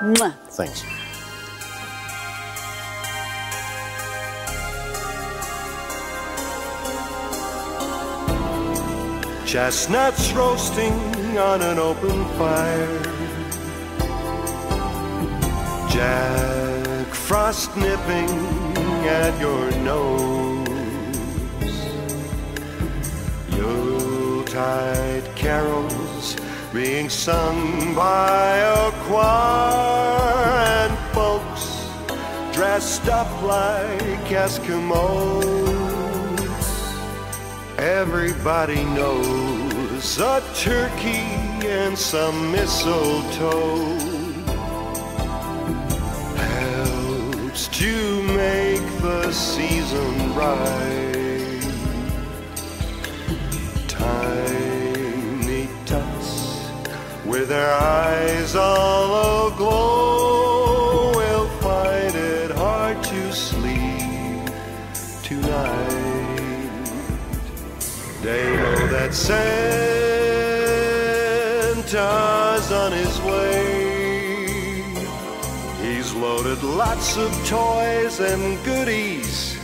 Mwah. Thanks. Chestnuts roasting on an open fire. Jack Frost nipping at your nose. Yuletide carols being sung by a choir and folks dressed up like Eskimos. Everybody knows a turkey and some mistletoe helps to make the season bright. Their eyes all aglow will find it hard to sleep tonight. They know that Santa's on his way. He's loaded lots of toys and goodies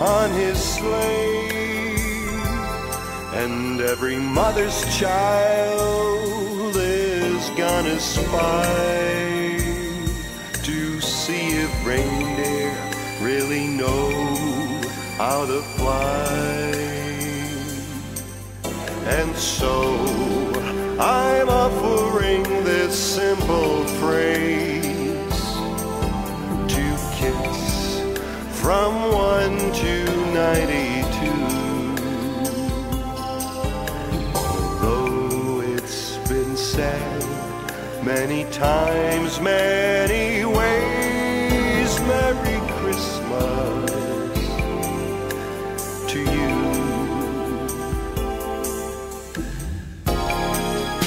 on his sleigh. And every mother's child gonna spy to see if reindeer really know how to fly. And so I'm offering this simple phrase to kids from 1 to 92. Although it's been said many times, many ways, Merry Christmas to you.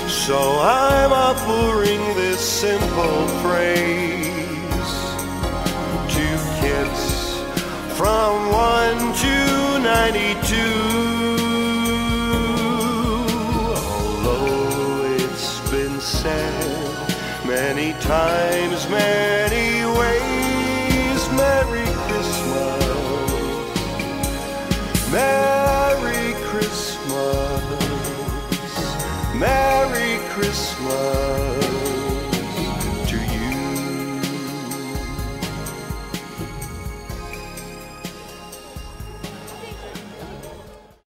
So I'm offering this simple phrase to kids from 1 to 92. Although it's been said many times, many ways, Merry Christmas. Merry Christmas. Merry Christmas